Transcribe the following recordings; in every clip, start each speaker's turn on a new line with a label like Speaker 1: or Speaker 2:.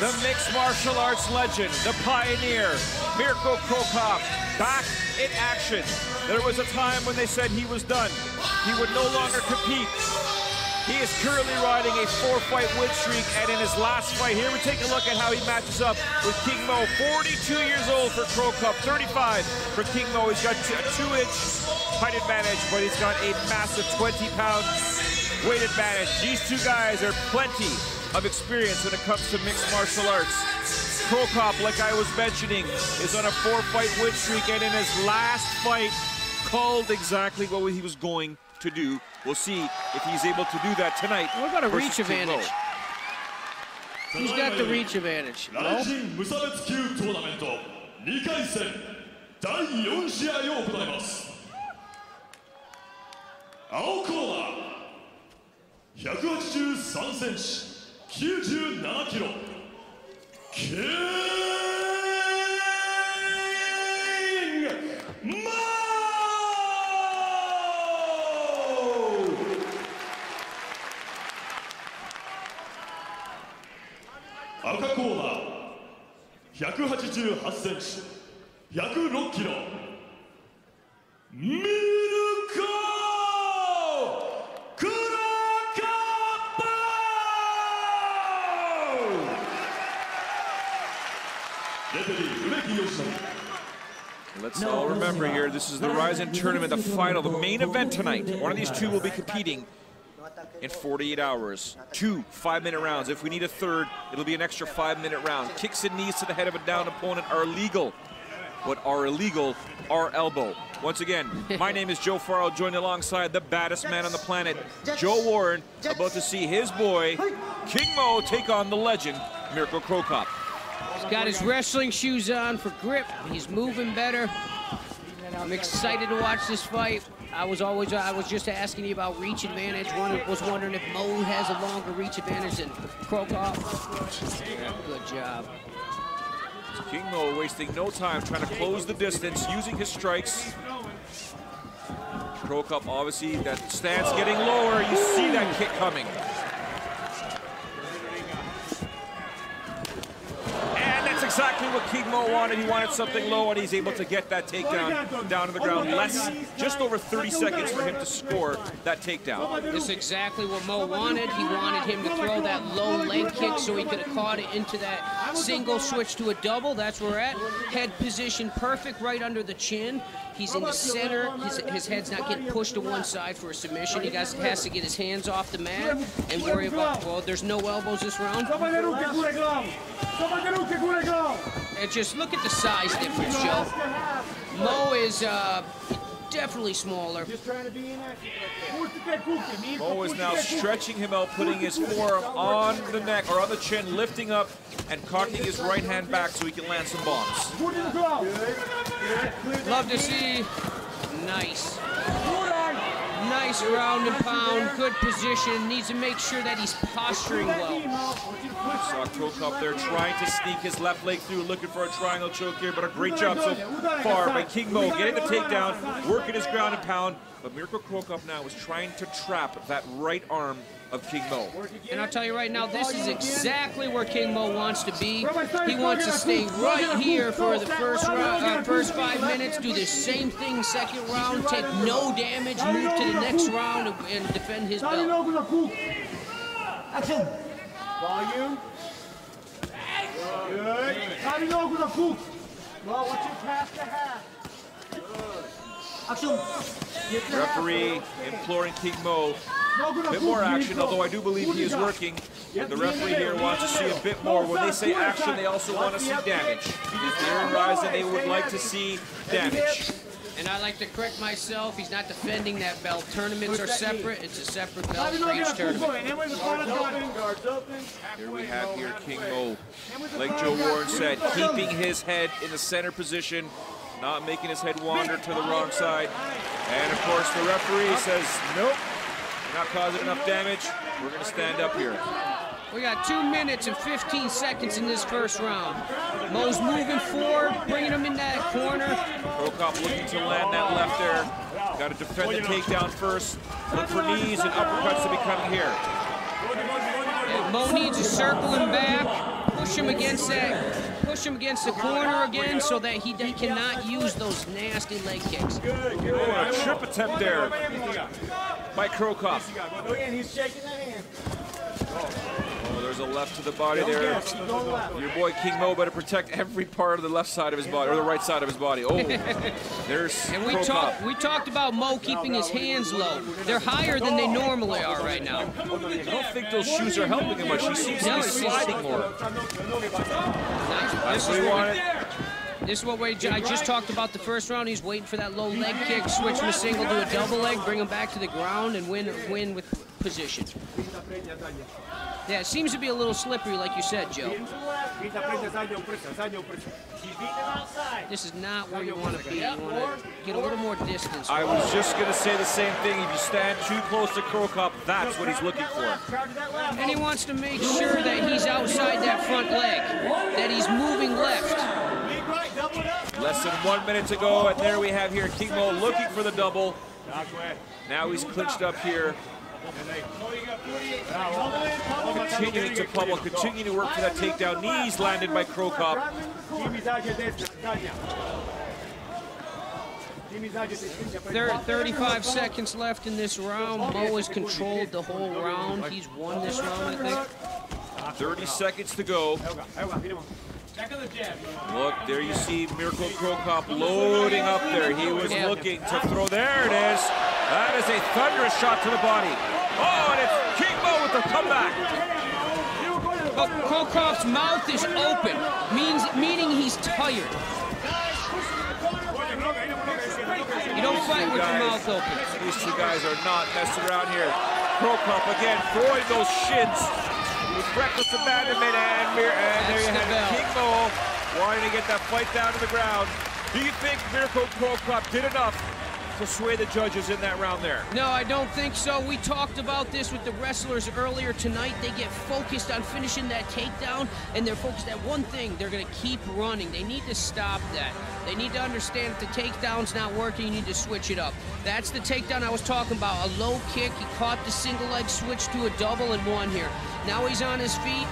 Speaker 1: the mixed martial arts legend, the pioneer, Mirko Cro Cop, back in action. There was a time when they said he was done. He would no longer compete. He is currently riding a four-fight win streak, and in his last fight, here we take a look at how he matches up with King Mo. 42 years old for Cro Cop, 35 for King Mo. He's got a two-inch height advantage, but he's got a massive 20-pound weight advantage. These two guys are plenty of experience when it comes to mixed martial arts. Cro Cop, like I was mentioning, is on a four-fight win streak, and in his last fight, called exactly what he was going to do. We'll see if he's able to do that tonight.
Speaker 2: We've got a reach advantage? He's got the reach advantage.
Speaker 3: No? 2回戦第4試合を行います青コーナー183センチ97キロ。キングマー赤コーナー。188センチ。106キロ。
Speaker 1: Let's all remember here, this is the Rizin tournament, the final, the main event tonight. One of these two will be competing in 48 hours. Two five-minute rounds. If we need a third, it'll be an extra five-minute round. Kicks and knees to the head of a down opponent are legal. What are illegal are elbow. Once again, my name is Joe Farrell, joined alongside the baddest man on the planet, Joe Warren, about to see his boy, King Mo, take on the legend, Mirko Cro Cop.
Speaker 2: He's got his wrestling shoes on for grip. He's moving better. I'm excited to watch this fight. I was always, I was just asking you about reach advantage. One was wondering if Mo has a longer reach advantage than Cro Cop. Yeah, good job.
Speaker 1: King Mo wasting no time trying to close the distance using his strikes. Cro Cop, obviously, that stance getting lower. You see that kick coming. And that's exactly what King Mo wanted. He wanted something low, and he's able to get that takedown down to the ground. Less, just over 30 seconds for him to score that takedown.
Speaker 2: This is exactly what Mo wanted. He wanted him to throw that low leg kick so he could have caught it into that single switch to a double. That's where we're at. Head position perfect right under the chin. He's in the center. His, his head's not getting pushed to one side for a submission. He guys has to get his hands off the mat and worry about, well, there's no elbows this round. And just look at the size difference, Joe. Mo is uh, definitely smaller.
Speaker 1: Mo is now stretching him out, putting his forearm on the neck or on the chin, lifting up and cocking his right hand back so he can land some bombs.
Speaker 2: Love to see. Nice. Nice round and pound, good position. Needs to make sure that he's posturing well.
Speaker 1: Saw Cro Cop there trying to sneak his left leg through, looking for a triangle choke here, but a great job so far by King Mo getting the takedown, working his ground and pound. But Mirko Cro Cop now is trying to trap that right arm of King Mo.
Speaker 2: And I'll tell you right now, this is exactly where King Mo wants to be. He wants to stay right here for the first round, uh, first five minutes, do the same thing second round, take no damage, move to the next round, and, and defend his belt.
Speaker 4: Action. Volume. Good. Coming over the cook. Well, what's your pass to half? Action. Get the half.
Speaker 1: Referee imploring King Mo a bit more action, although I do believe he is working. The referee here wants to see a bit more. When they say action, they also want to see damage. If they're in Rizin, they would like to see damage.
Speaker 2: And I like to correct myself, he's not defending that belt. Tournaments are separate, it's a separate belt for each tournament.
Speaker 1: Here we have here King Mo, like Joe Warren said, keeping his head in the center position, not making his head wander to the wrong side. And of course, the referee says, nope, you're not causing enough damage. We're going to stand up here.
Speaker 2: We got two minutes and 15 seconds in this first round. Mo's moving forward, bringing him in that corner.
Speaker 1: Cro Cop looking to land that left there. Got to defend the takedown first. Look for knees and uppercuts to be coming here.
Speaker 2: And Mo needs to circle him back. push him against that, push him against the corner again so that he, he cannot use those nasty leg kicks.
Speaker 1: Oh, a trip attempt there by Cro Cop.
Speaker 4: He's shaking the hand.
Speaker 1: Oh, there's a left to the body there. Your boy King Mo better protect every part of the left side of his body, or the right side of his body. Oh, there's
Speaker 2: And we
Speaker 1: Cro Cop.
Speaker 2: talked we talked about Mo keeping his hands low. They're higher than they normally are right now.
Speaker 1: I don't think those shoes are helping him much. He seems to be sliding more.
Speaker 2: Nice.
Speaker 1: That's
Speaker 2: This
Speaker 1: what
Speaker 2: is
Speaker 1: he
Speaker 2: what,
Speaker 1: wanted.
Speaker 2: This is what we, I just talked about the first round. He's waiting for that low leg kick, switch from a single to a double leg, bring him back to the ground, and win win with position. Yeah, it seems to be a little slippery, like you said, Joe.
Speaker 4: Pinta frente, zadnjom prsa, zadnjom prsa. He's beating him outside.
Speaker 2: This is not where you want to be. You want to get a little more distance.
Speaker 1: I was just going to say the same thing. If you stand too close to Cro Cop, that's what he's looking for.
Speaker 4: Charge that left.
Speaker 2: And he wants to make sure that he's outside that front leg, that he's moving left.
Speaker 4: Lead right, double it up.
Speaker 1: Less than one minute to go, and there we have here King Mo looking for the double. Now he's clinched up here, continuing to pummel, continuing to work for that takedown. Knees landed by Cro Cop.
Speaker 4: Jimmy zadnja desna, zadnja. Jimmy zadnja desna.
Speaker 2: Thir 35 seconds left in this round. Mo has controlled the whole round. He's won this round, I think.
Speaker 1: 30 seconds to go. Look, there you see Mirko Cro Cop loading up there. He was
Speaker 2: Yeah.
Speaker 1: looking to throw. There it is. That is a thunderous shot to the body. Oh, and it's King Mo with the comeback.
Speaker 2: But Cro Cop's mouth is open, means meaning he's tired. You don't fight with your mouth open.
Speaker 1: These two guys are not messing around here. Cro Cop again throwing those shins with reckless abandonment, and, and there you have it. Wanting to get that fight down to the ground. Do you think Mirko Cro Cop did enough to sway the judges in that round there?
Speaker 2: No, I don't think so. We talked about this with the wrestlers earlier tonight. They get focused on finishing that takedown, and they're focused at one thing. They're going to keep running. They need to stop that. They need to understand if the takedown's not working, you need to switch it up. That's the takedown I was talking about. A low kick. He caught the single leg switch to a double and one here. Now he's on his feet.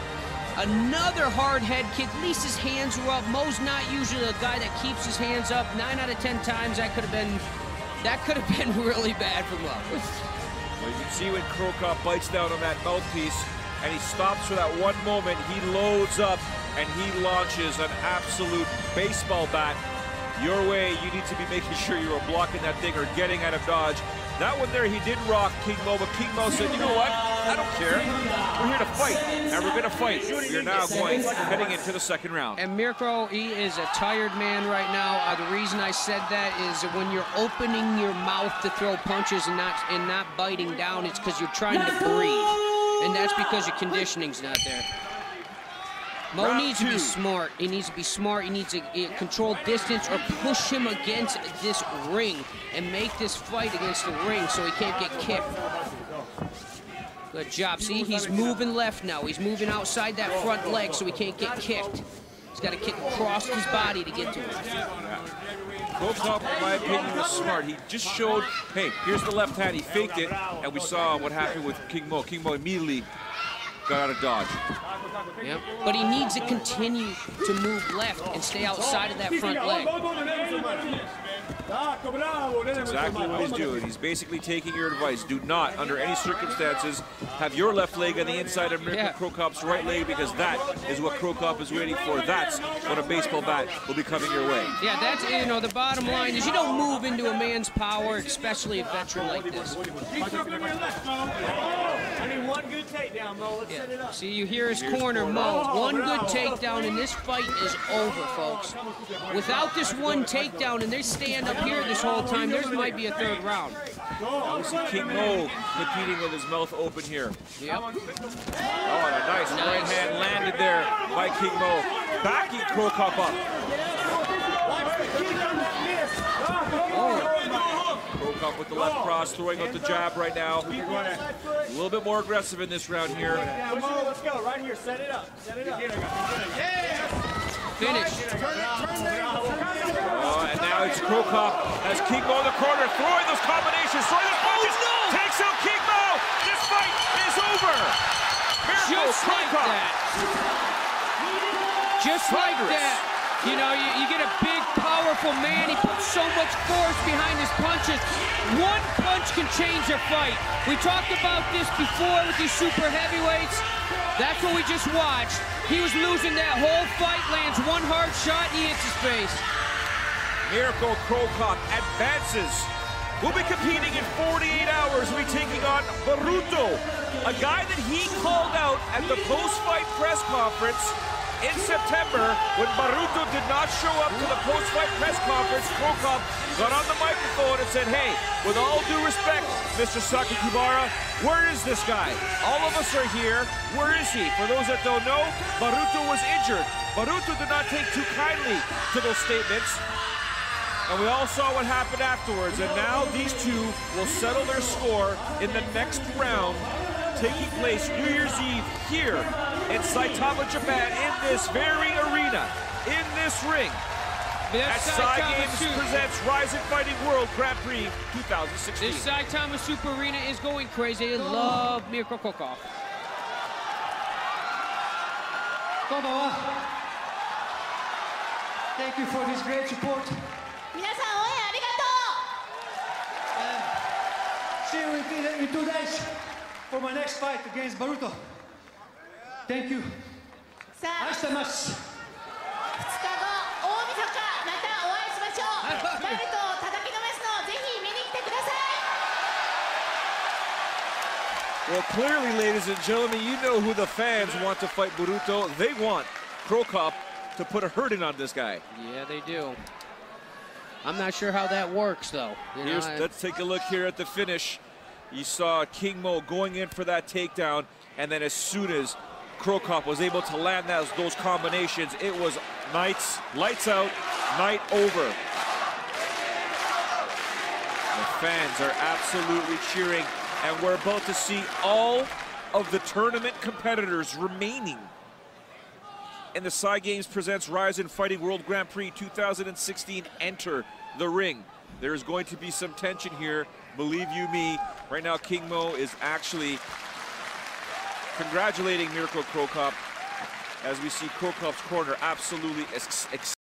Speaker 2: Another hard head kick. His hands were up. Mo's not usually a guy that keeps his hands up. Nine out of ten times that could have been that could have been really bad for Mo.
Speaker 1: Well, you can see when Cro Cop bites down on that mouthpiece and he stops for that one moment, he loads up and he launches an absolute baseball bat your way. You need to be making sure you are blocking that thing or getting out of dodge. That one there, he did rock King Mo, but King Mo said, you know what? I don't care. We're here to fight, and we're going to fight. We are now going, heading into the second round.
Speaker 2: And Mirko, he is a tired man right now. Uh, the reason I said that is when you're opening your mouth to throw punches and not and not biting down, it's because you're trying to breathe, and that's because your conditioning's not there. Mo
Speaker 1: Round
Speaker 2: needs to be smart. He needs to be smart. He needs to control distance or push him against this ring and make this fight against the ring so he can't get kicked. Good job. See, he's moving left now. He's moving outside that front leg so he can't get kicked. He's got to kick across his body to get to him.
Speaker 1: Cro Cop, in my opinion, was smart. He just showed, hey, here's the left hand. He faked it, and we saw what happened with King Mo. King Mo immediately got out of dodge.
Speaker 2: Yep. But he needs to continue to move left and stay outside of that front leg.
Speaker 1: Exactly what he's doing. He's basically taking your advice. Do not, under any circumstances, have your left leg on the inside of Mirko
Speaker 2: Yeah.
Speaker 1: Cro Cop's right leg because that is what Cro Cop is waiting for. That's when a baseball bat will be coming your way.
Speaker 2: Yeah, that's, you know, the bottom line is you don't move into a man's power, especially a veteran like this.
Speaker 4: I one good takedown, Mo. Let's set it up.
Speaker 2: See, you hear his corner, Mo. Oh, one good takedown, and this fight is over, folks. Without this one takedown, and they stand up here this whole time, there might be a third round.
Speaker 1: Now we see King Mo competing with his mouth open here.
Speaker 2: Yep.
Speaker 1: Oh, and a nice, right hand landed there by King Mo. Backing Cro Cop up. Cro Cop with the left cross, throwing out the jab right now. A little bit more aggressive in this round here.
Speaker 4: Yeah, let's go. Right here. Set it up. Set it up.
Speaker 2: Finished.
Speaker 1: Oh, uh, and now it's Cro Cop as King Mo in the corner, throwing those combinations, throwing those punches, oh, takes out King Mo. This fight is over. Mirko
Speaker 2: Just
Speaker 1: Crow
Speaker 2: like
Speaker 1: Cop.
Speaker 2: that. Just like that. You know, you, you get a big, powerful man. He puts so much force behind his punches. One punch can change a fight. We talked about this before with these super heavyweights. That's what we just watched. He was losing that whole fight, lands one hard shot, he hits his face.
Speaker 1: Mirko Cro Cop advances. We'll be competing in 48 hours. We'll be taking on Baruto, a guy that he called out at the post-fight press conference in September when Baruto did not show up to the post-fight press conference. Cro Cop got on the microphone and said, hey, with all due respect, Mr. Sakakibara, where is this guy? All of us are here. Where is he? For those that don't know, Baruto was injured. Baruto did not take too kindly to those statements. And we all saw what happened afterwards. And now these two will settle their score in the next round, taking place New Year's Eve here in Saitama, Japan, in this very arena, in this ring, at
Speaker 2: Cygames
Speaker 1: presents Rizin Fighting World Grand Prix 2016.
Speaker 2: This Saitama Super Arena is going crazy. They love Mirko
Speaker 4: Cro Cop. Konbawa. Thank you for this great support.
Speaker 5: Uh,
Speaker 4: see you in two days for my next fight against Baruto. Thank you.
Speaker 1: clearly, ladies and gentlemen, you know who the fans want to fight Baruto. They want Cro Cop to put a hurting on this guy.
Speaker 2: Yeah, they do. I'm not sure how that works, though. Know,
Speaker 1: let's take a look here at the finish. You saw King Mo going in for that takedown, and then as soon as Cro Cop was able to land those, those combinations, it was nights, lights out, night over. The fans are absolutely cheering, and we're about to see all of the tournament competitors remaining in the Cygames presents Rizin Fighting World Grand Prix 2016 enter the ring. There's going to be some tension here, believe you me. Right now, King Mo is actually congratulating Mirko Cro Cop as we see Cro Cop's corner absolutely ex-